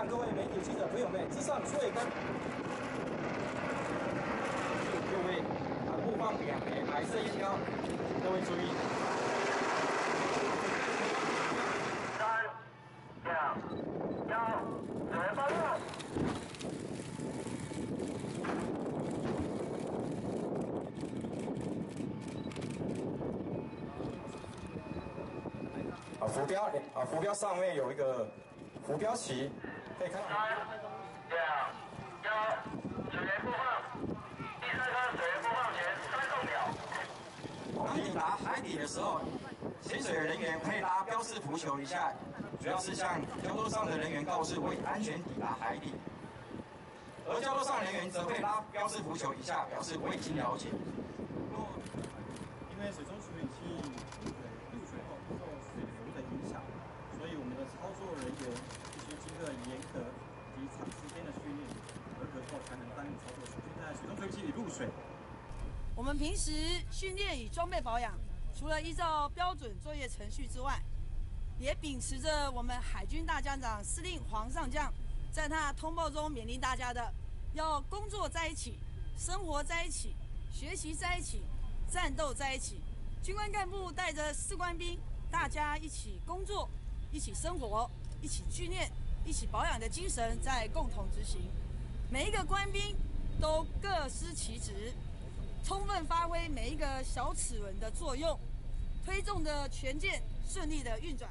向各位媒体记者朋友们致上最高。各位，航幕放两枚白色烟标，各位注意。三、两、幺，准备发射。啊，浮标啊，浮标上面有一个浮标旗，可以看。三、两、幺，水源播放。第三颗水源播放前三十秒。当抵达海底的时候，潜水人员可以拉标示浮球一下，主要是向交通上的人员告知为安全抵达海底。而交通上人员则会拉标示浮球一下，表示我已经了解为水中处理器入水后受水流的影响，所以我们的操作人员必须经过严格及长时间的训练，合格操作。首先在水中处理器里入水。我们平时训练与装备保养，除了依照标准作业程序之外，也秉持着我们海军大将长司令黄上将在他通报中勉励大家的：要工作在一起，生活在一起，学习在一起，战斗在一起。军官干部带着士官兵，大家一起工作，一起生活，一起训练，一起保养的精神在共同执行。每一个官兵都各司其职。充分发挥每一个小齿轮的作用，推动的全舰顺利的运转。